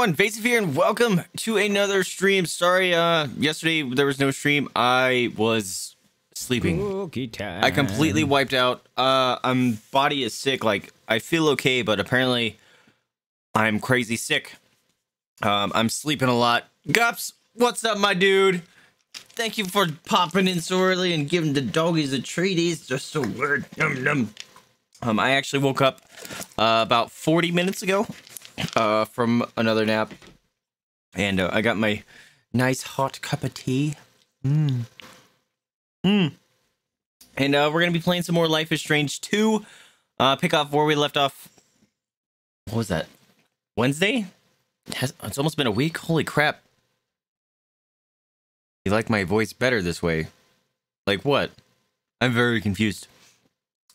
everyone, Vaesive here, and welcome to another stream. Sorry, uh, yesterday there was no stream. I was sleeping. I completely wiped out. Uh, I'm body is sick. Like I feel okay, but apparently I'm crazy sick. Um, I'm sleeping a lot. Gups, what's up, my dude? Thank you for popping in so early and giving the doggies a treat. He's just so weird. Num num. Um, I actually woke up uh, about 40 minutes ago uh, from another nap, and uh, I got my nice hot cup of tea. Mmm. Mmm. And uh, we're gonna be playing some more Life is Strange 2. Uh, pick off where we left off. What was that? Wednesday? It has, it's almost been a week. Holy crap! You like my voice better this way? Like what? I'm very confused.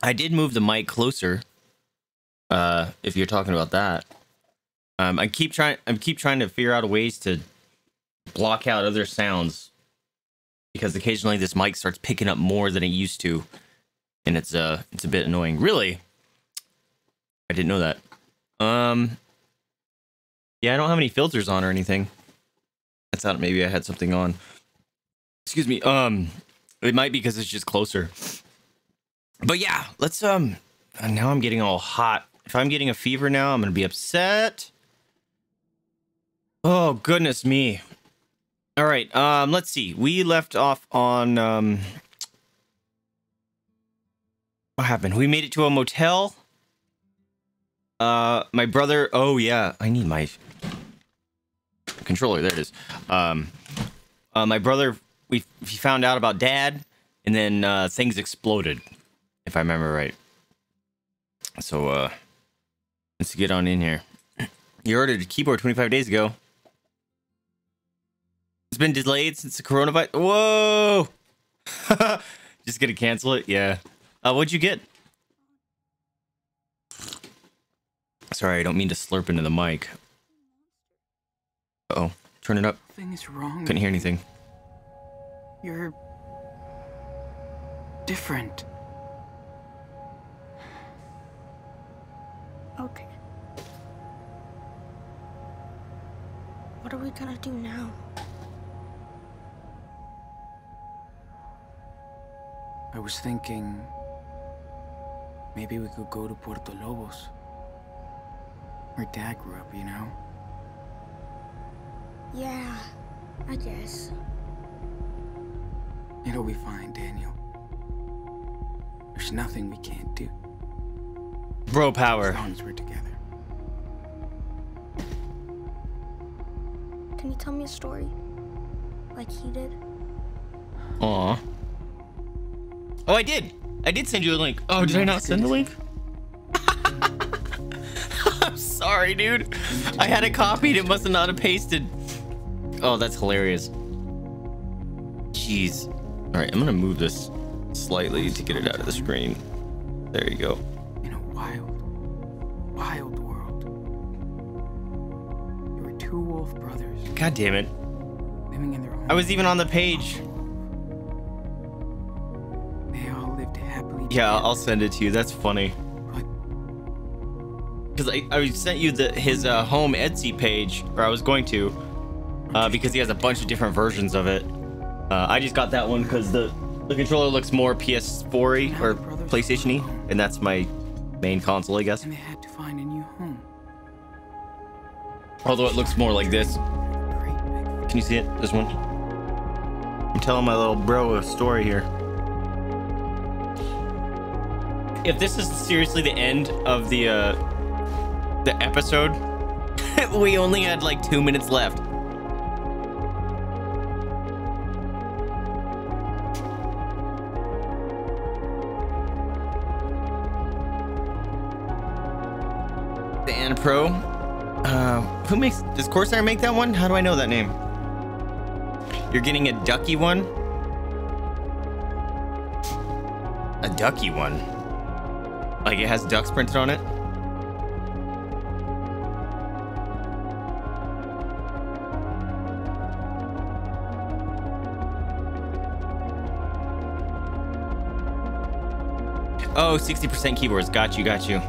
I did move the mic closer. Uh, if you're talking about that. Um, I keep trying. I keep trying to figure out ways to block out other sounds because occasionally this mic starts picking up more than it used to, and it's uh it's a bit annoying. Really, I didn't know that. Um, yeah, I don't have any filters on or anything. I thought maybe I had something on. Excuse me. Um, it might be because it's just closer. But yeah, let's um. Now I'm getting all hot. If I'm getting a fever now, I'm gonna be upset. Oh, goodness me. All right, um, let's see. We left off on, um... What happened? We made it to a motel. Uh, my brother... Oh, yeah. I need my controller. There it is. Um, uh, my brother... We, we found out about dad, and then uh, things exploded, if I remember right. So, uh, let's get on in here. You ordered a keyboard 25 days ago. It's been delayed since the coronavirus. Whoa! Just gonna cancel it? Yeah. Uh, what'd you get? Sorry, I don't mean to slurp into the mic. Uh oh, turn it up. Nothing is wrong. Couldn't hear anything. You're different. Okay. What are we gonna do now? I was thinking maybe we could go to Puerto Lobos. Where Dad grew up, you know? Yeah, I guess. It'll be fine, Daniel. There's nothing we can't do. Bro power. As long as we're together. Can you tell me a story? Like he did? Aw. Oh, I did. I did send you a link. Oh, did I not send the link? I'm sorry, dude. I had it copied. It must have not have pasted. Oh, that's hilarious. Jeez. All right, I'm gonna move this slightly to get it out of the screen. There you go. In a wild, wild world. There were two wolf brothers God damn it. living in their own. I was even on the page. Yeah, I'll send it to you. That's funny. Because I, I sent you the his uh, home Etsy page, or I was going to, uh, because he has a bunch of different versions of it. Uh, I just got that one because the the controller looks more PS4y or PlayStation-y, and that's my main console, I guess. and they had to find a new home. Although it looks more like this. Can you see it? This one. I'm telling my little bro a story here. If this is seriously the end of the uh, the episode, we only had like two minutes left. The Anne Pro. Uh, who makes does Corsair make that one? How do I know that name? You're getting a ducky one? A ducky one? Like it has ducks printed on it? Oh, 60% keyboards. Got you, got you.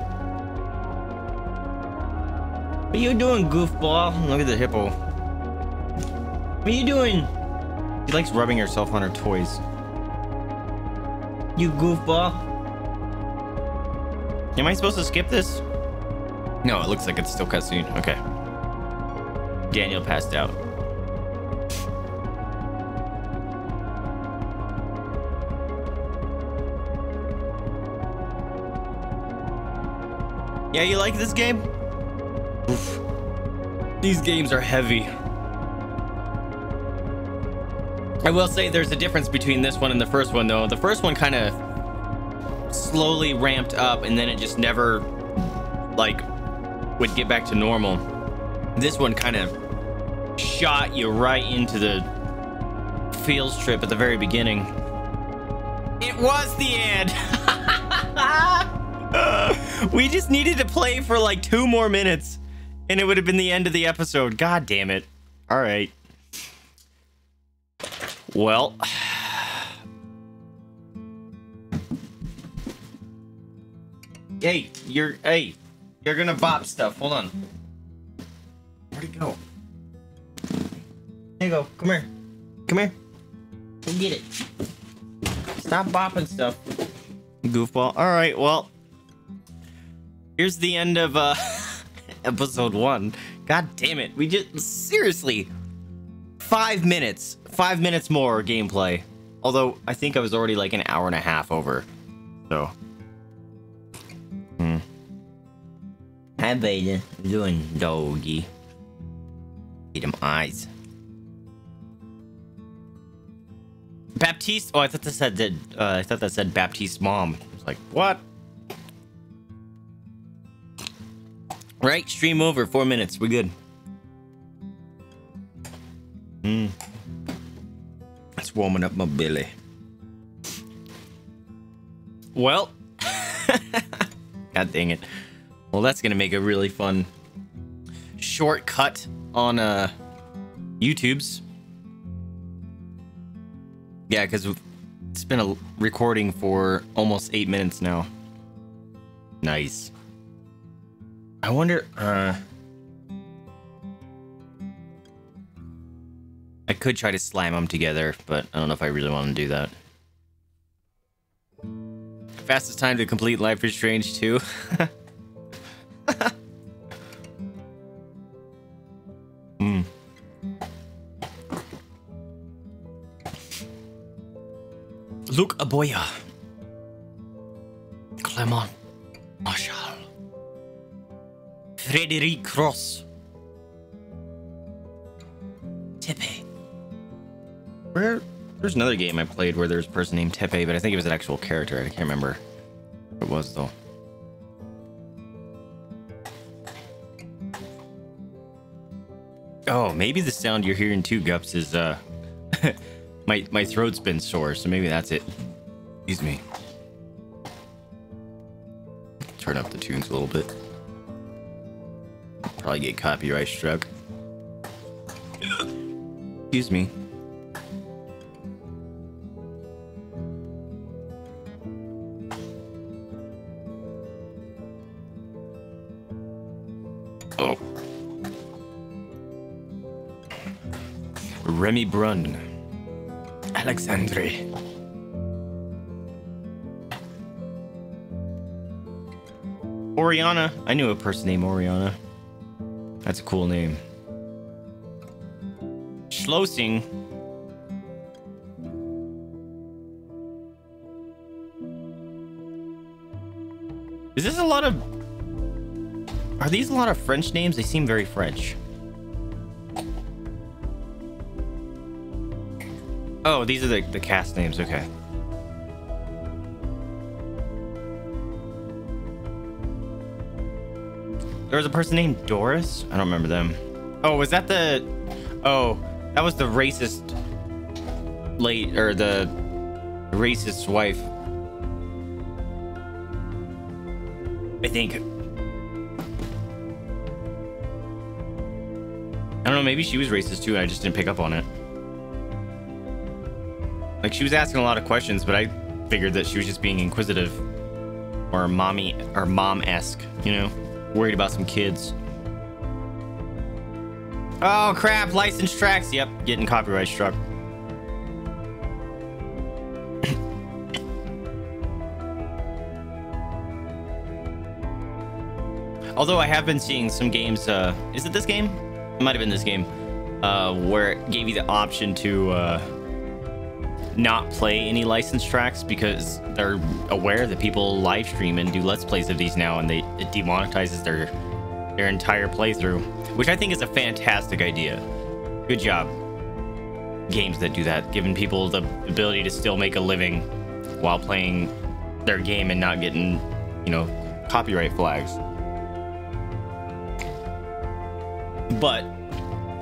What are you doing, goofball? Look at the hippo. What are you doing? She likes rubbing herself on her toys. You goofball. Am I supposed to skip this? No, it looks like it's still cutscene. Okay. Daniel passed out. Yeah, you like this game? Oof. These games are heavy. I will say there's a difference between this one and the first one, though. The first one kind of slowly ramped up, and then it just never, like, would get back to normal. This one kind of shot you right into the field trip at the very beginning. It was the end. we just needed to play for like two more minutes and it would have been the end of the episode. God damn it. All right. Well. Hey, you're hey, you're gonna bop stuff. Hold on. Where'd it go? There you go. Come here. Come here. Get it. Stop bopping stuff. Goofball. All right. Well, here's the end of uh episode one. God damn it. We just seriously five minutes. Five minutes more gameplay. Although I think I was already like an hour and a half over. So. How you doing, doggy? Eat them eyes. Baptiste. Oh, I thought that said. Uh, I thought that said Baptiste mom. I was like, what? Right, stream over. Four minutes. We're good. Hmm. It's warming up my belly. Well. God dang it. Well, that's gonna make a really fun shortcut on uh YouTube's. Yeah, because it's been a recording for almost eight minutes now. Nice. I wonder, uh... I could try to slam them together, but I don't know if I really want to do that. Fastest time to complete Life is Strange 2. Luke Aboya. Clement Marshall. Frederic Cross. Tepe. Where? There's another game I played where there's a person named Tepe, but I think it was an actual character. I can't remember what it was though. Oh, maybe the sound you're hearing too, Gups, is uh my my throat's been sore, so maybe that's it. Excuse me. Turn up the tunes a little bit. Probably get copyright struck. Excuse me. Oh. Remy Brun. Alexandre. Oriana. I knew a person named Oriana. That's a cool name. Schlossing. Is this a lot of... Are these a lot of French names? They seem very French. Oh, these are the, the cast names. Okay. There was a person named Doris. I don't remember them. Oh, was that the... Oh, that was the racist... Late... Or the... Racist wife. I think. I don't know, maybe she was racist too, I just didn't pick up on it. Like, she was asking a lot of questions, but I figured that she was just being inquisitive. Or mommy... Or mom-esque, you know? Worried about some kids. Oh crap! Licensed tracks. Yep, getting copyright struck. Although I have been seeing some games. Uh, is it this game? It might have been this game, uh, where it gave you the option to uh, not play any licensed tracks because they're aware that people live stream and do let's plays of these now, and they it demonetizes their their entire playthrough, which I think is a fantastic idea. Good job, games that do that, giving people the ability to still make a living while playing their game and not getting, you know, copyright flags. But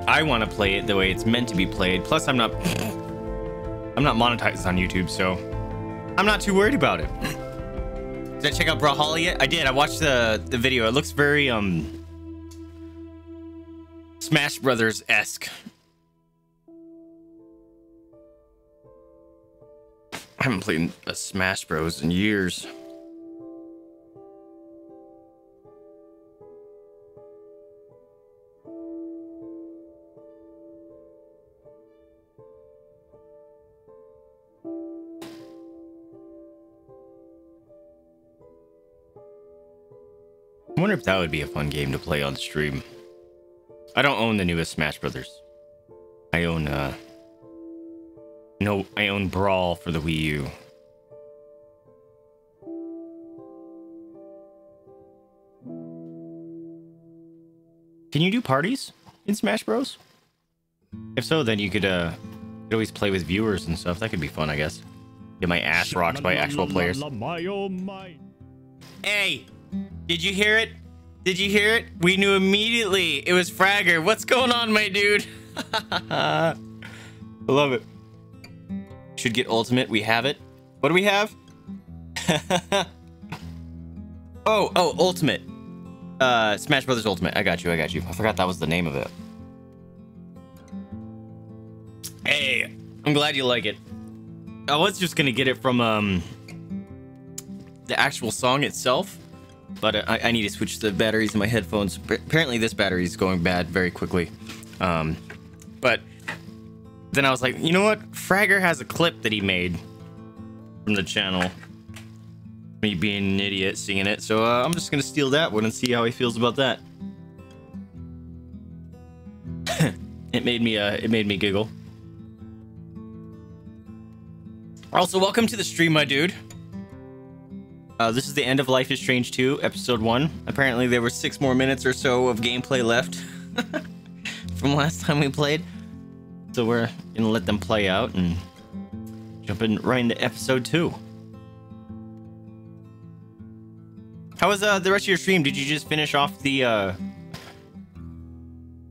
I want to play it the way it's meant to be played. Plus, I'm not I'm not monetized on YouTube, so I'm not too worried about it. Did I check out Brawlhalla yet? I did. I watched the the video. It looks very um Smash Brothers esque. I haven't played a Smash Bros in years. If that would be a fun game to play on stream. I don't own the newest Smash Brothers. I own uh no, I own Brawl for the Wii U. Can you do parties in Smash Bros? If so, then you could uh you could always play with viewers and stuff. That could be fun, I guess. Get my ass rocked by actual players. Hey, did you hear it? Did you hear it? We knew immediately it was Fragger. What's going on, my dude? I love it. Should get ultimate. We have it. What do we have? oh, oh, ultimate. Uh, Smash Brothers Ultimate. I got you. I got you. I forgot that was the name of it. Hey, I'm glad you like it. I was just gonna get it from um the actual song itself, but I, I need to switch the batteries in my headphones. Apparently, this battery is going bad very quickly. Um, but then I was like, you know what? Fragger has a clip that he made from the channel. Me being an idiot singing it, so uh, I'm just gonna steal that one and see how he feels about that. it made me uh, it made me giggle. Also, welcome to the stream, my dude. Uh, this is the end of Life is Strange 2, episode 1. Apparently, there were six more minutes or so of gameplay left from last time we played. So we're gonna let them play out and jump in right into episode 2. How was uh, the rest of your stream? Did you just finish off the, uh...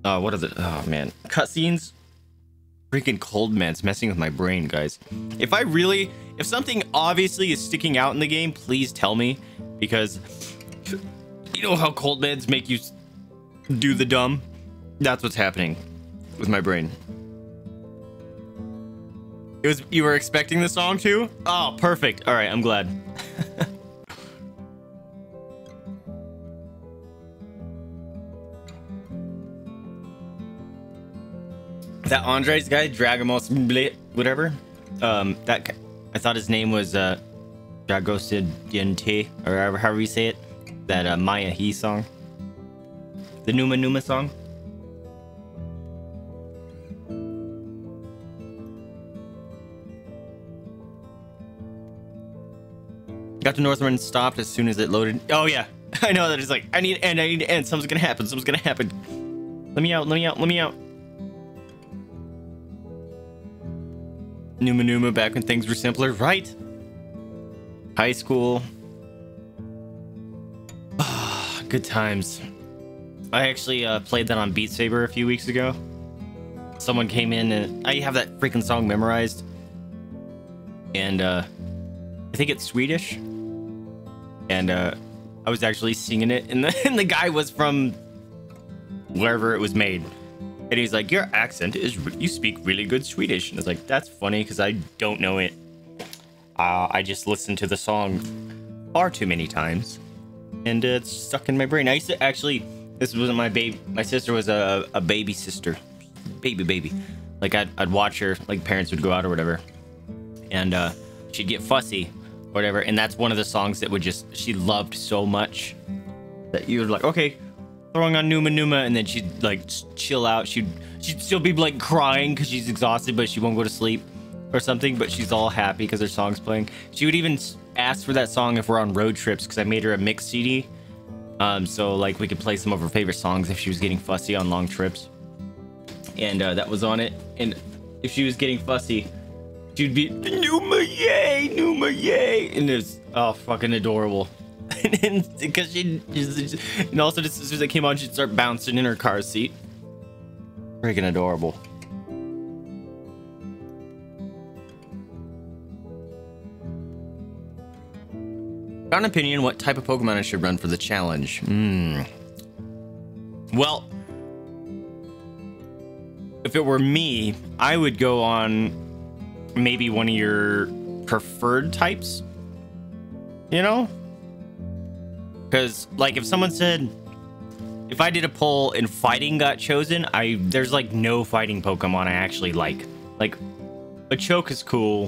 Uh, what are the... Oh, man. Cutscenes? Freaking cold man's messing with my brain, guys. If I really, if something obviously is sticking out in the game, please tell me, because you know how cold meds make you do the dumb. That's what's happening with my brain. It was you were expecting the song too? Oh, perfect. All right, I'm glad. That Andres guy, Dragomos, whatever. Um, that I thought his name was uh, Dragosidiente, or however you say it. That uh, Maya He song, the Numa Numa song. Got to Northern stopped as soon as it loaded. Oh yeah, I know that it's like I need and I need to end. Something's gonna happen. Something's gonna happen. Let me out. Let me out. Let me out. Numa Numa back when things were simpler, right? High school. Ah, good times. I actually uh, played that on Beat Saber a few weeks ago. Someone came in and I have that freaking song memorized. And uh, I think it's Swedish. And uh, I was actually singing it, and the, and the guy was from wherever it was made. And he's like, Your accent is, you speak really good Swedish. And I was like, That's funny because I don't know it. Uh, I just listened to the song far too many times. And uh, it's stuck in my brain. I used to actually, This wasn't my baby. My sister was a, a baby sister, baby baby. Like I'd, I'd watch her. Like parents would go out or whatever, and uh, she'd get fussy, or whatever. And that's one of the songs that would just she loved so much that you would like okay, throwing on Numa Numa, and then she'd like chill out. She'd she'd still be like crying because she's exhausted, but she won't go to sleep or something. But she's all happy because her song's playing. She would even ask for that song if we're on road trips because I made her a mix CD. Um, so like we could play some of her favorite songs if she was getting fussy on long trips. And uh, that was on it. And if she was getting fussy, she'd be Numa yay, Numa yay, and it's oh fucking adorable. And because she, and also just as soon as it came on, she'd start bouncing in her car seat. Freaking adorable. Got an opinion what type of Pokemon I should run for the challenge? Hmm. Well, if it were me, I would go on maybe one of your preferred types. You know? Because, like, if someone said, if I did a poll and fighting got chosen, I there's like no fighting Pokemon I actually like. Like, Machoke is cool,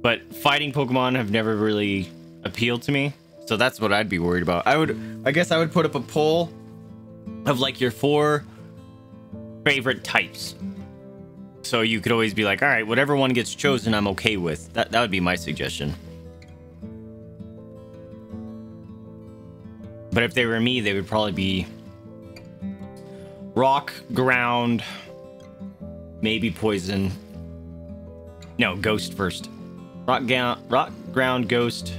but fighting Pokemon have never really appealed to me. So that's what I'd be worried about. I would, I guess I would put up a poll of like your four favorite types. So you could always be like, all right, whatever one gets chosen, I'm okay with. That, that would be my suggestion. But if they were me, they would probably be rock, ground, maybe poison. No, ghost first. Rock, rock, ground, ghost.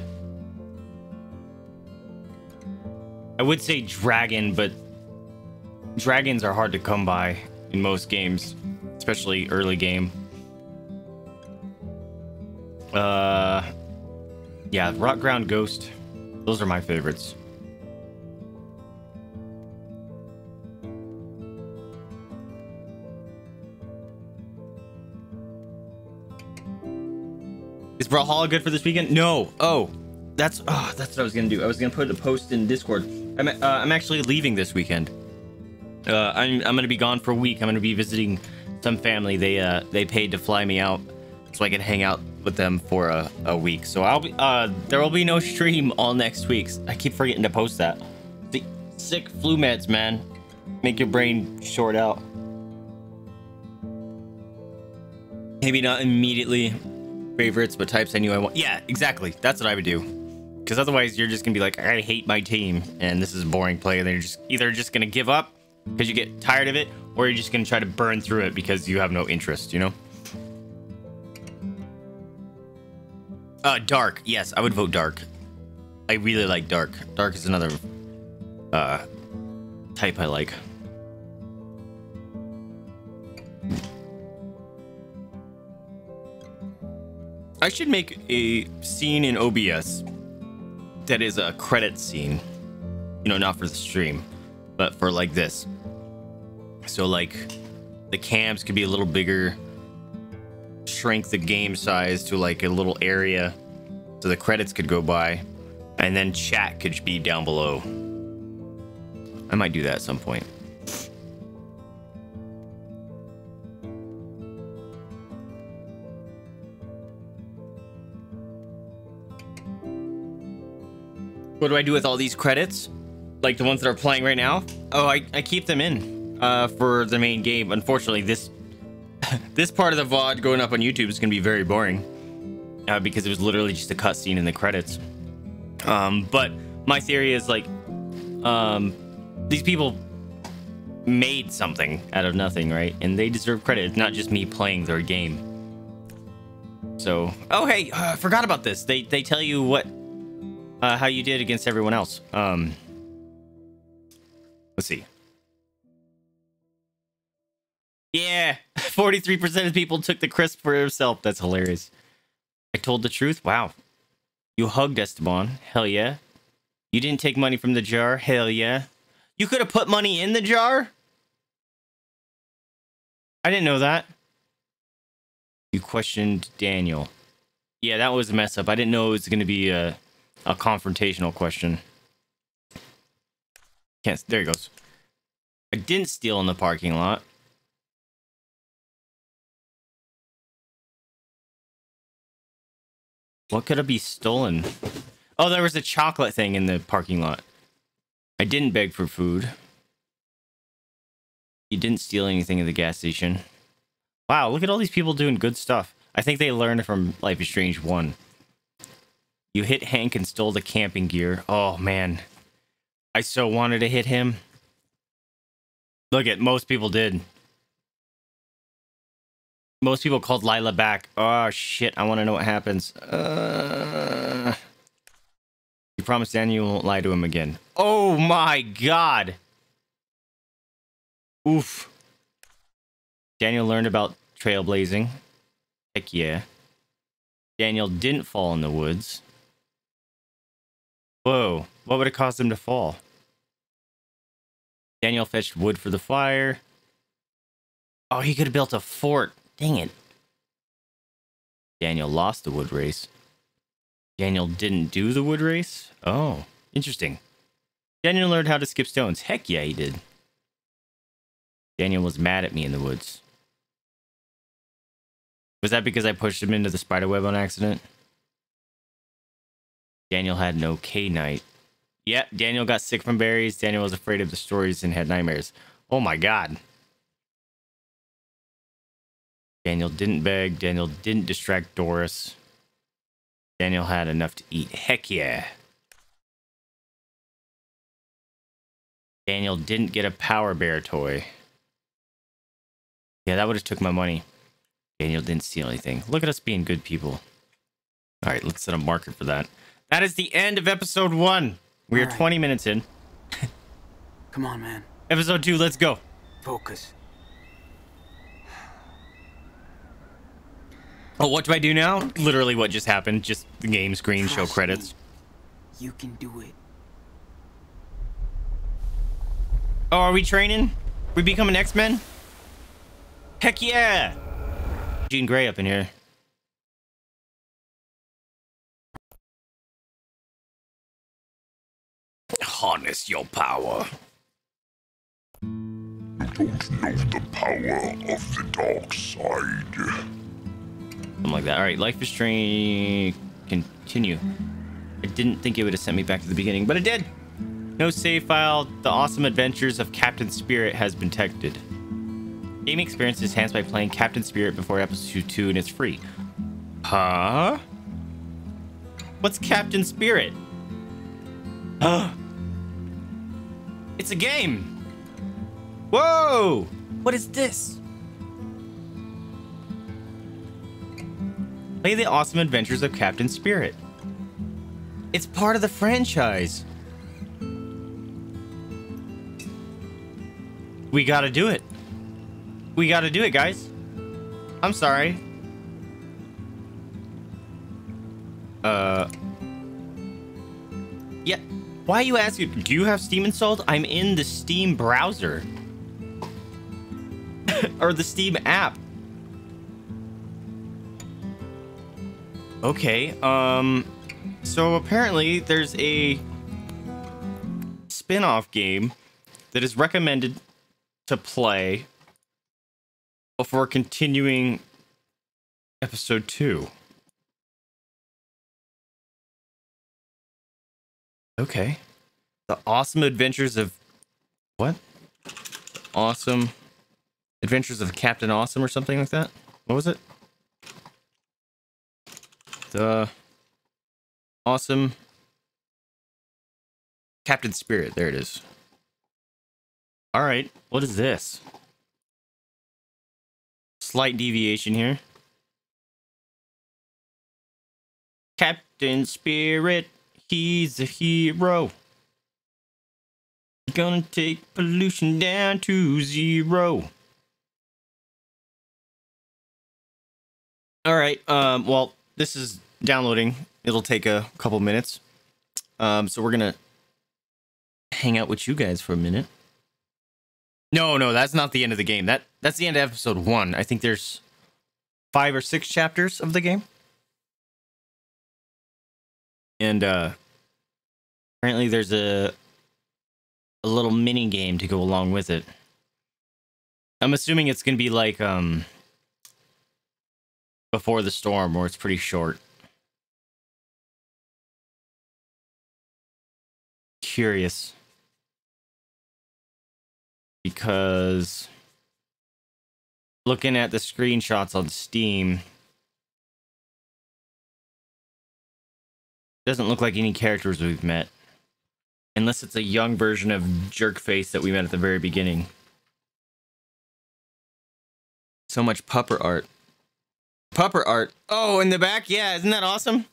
I would say dragon, but dragons are hard to come by in most games, especially early game. Uh, yeah, rock, ground, ghost. Those are my favorites. Brawlhalla good for this weekend? No. Oh, that's oh, that's what I was gonna do. I was gonna put a post in Discord. I'm uh, I'm actually leaving this weekend. Uh, I'm I'm gonna be gone for a week. I'm gonna be visiting some family. They uh they paid to fly me out so I can hang out with them for a, a week. So I'll be uh there will be no stream all next week. I keep forgetting to post that. The sick flu meds, man, make your brain short out. Maybe not immediately favorites, but types I knew I want. Yeah, exactly. That's what I would do. Because otherwise, you're just gonna be like, I hate my team, and this is a boring play, and then you're just either just gonna give up because you get tired of it, or you're just gonna try to burn through it because you have no interest. You know. Uh, dark. Yes, I would vote dark. I really like dark. Dark is another uh type I like. I should make a scene in OBS that is a credit scene. You know, not for the stream, but for like this. So like the cams could be a little bigger, shrink the game size to like a little area so the credits could go by, and then chat could be down below. I might do that at some point. What do I do with all these credits? Like the ones that are playing right now? Oh, I, I keep them in uh, for the main game. Unfortunately, this this part of the VOD going up on YouTube is going to be very boring uh, because it was literally just a cutscene in the credits. Um, but my theory is like, um, these people made something out of nothing, right? And they deserve credit. It's not just me playing their game. So, oh hey, uh, I forgot about this. They they tell you what uh, how you did against everyone else. Um, let's see. Yeah, 43% of people took the crisp for herself. That's hilarious. I told the truth. Wow. You hugged Esteban. Hell yeah. You didn't take money from the jar. Hell yeah. You could have put money in the jar? I didn't know that. You questioned Daniel. Yeah, that was a mess up. I didn't know it was going to be a, a confrontational question. Can't. There he goes. I didn't steal in the parking lot. What could have be stolen? Oh, there was a chocolate thing in the parking lot. I didn't beg for food. You didn't steal anything at the gas station. Wow, look at all these people doing good stuff. I think they learned from Life is Strange 1. You hit Hank and stole the camping gear. Oh, man. I so wanted to hit him. Look at most people did. Most people called Lyla back. Oh shit! I want to know what happens. Uh... You promised Daniel won't lie to him again. Oh my god! Oof. Daniel learned about trailblazing. Heck yeah. Daniel didn't fall in the woods. Whoa, what would it cost him to fall? Daniel fetched wood for the fire. Oh, he could have built a fort. Dang it. Daniel lost the wood race. Daniel didn't do the wood race? Oh, interesting. Daniel learned how to skip stones. Heck yeah, he did. Daniel was mad at me in the woods. Was that because I pushed him into the spider web on accident? Daniel had no K night. Yep, Daniel got sick from berries. Daniel was afraid of the stories and had nightmares. Oh my god. Daniel didn't beg. Daniel didn't distract Doris. Daniel had enough to eat. Heck yeah. Daniel didn't get a power bear toy. Yeah, that would have took my money. Daniel didn't steal anything. Look at us being good people. All right, let's set a marker for that. That is the end of episode one. We are right. 20 minutes in. Come on, man. Episode two, let's go. Focus. Oh, what do I do now? Literally what just happened. Just the game screen, Trust show credits. Me. You can do it. Oh, are we training? We becoming X-Men? Heck yeah! Jean Grey up in here. Harness your power. You don't know the power of the dark side. Something like that. All right, Life is Strange. Continue. I didn't think it would have sent me back to the beginning, but it did. No save file. The awesome adventures of Captain Spirit has been detected. Game experience is enhanced by playing Captain Spirit before episode 2 and it's free. Huh? What's Captain Spirit? Huh? It's a game. Whoa! What is this? Play the awesome adventures of Captain Spirit. It's part of the franchise. We gotta do it. We gotta do it, guys. I'm sorry. Why are you asking? Do you have Steam installed? I'm in the Steam browser. or the Steam app. Okay, um... So apparently there's a spin-off game that is recommended to play before continuing episode 2. Okay. The awesome adventures of what? Awesome adventures of Captain Awesome or something like that. What was it? The awesome Captain Spirit. There it is. All right. What is this? Slight deviation here. Captain Spirit He's a hero. Gonna take pollution down to zero. All right. Um, well, this is downloading. It'll take a couple minutes. Um, so we're gonna hang out with you guys for a minute. No, no, that's not the end of the game. That that's the end of episode one. I think there's five or six chapters of the game. And uh apparently there's a a little mini game to go along with it. I'm assuming it's gonna be like um before the storm, where it's pretty short. Curious. Because looking at the screenshots on Steam, doesn't look like any characters we've met. Unless it's a young version of Jerkface that we met at the very beginning. So much pupper art. Pupper art. Oh, in the back? Yeah, isn't that awesome?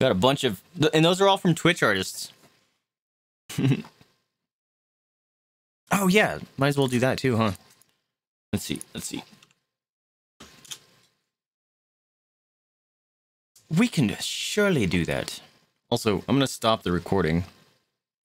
Got a bunch of... And those are all from Twitch artists. oh, yeah. Might as well do that too, huh? Let's see. Let's see. We can surely do that. Also, I'm going to stop the recording.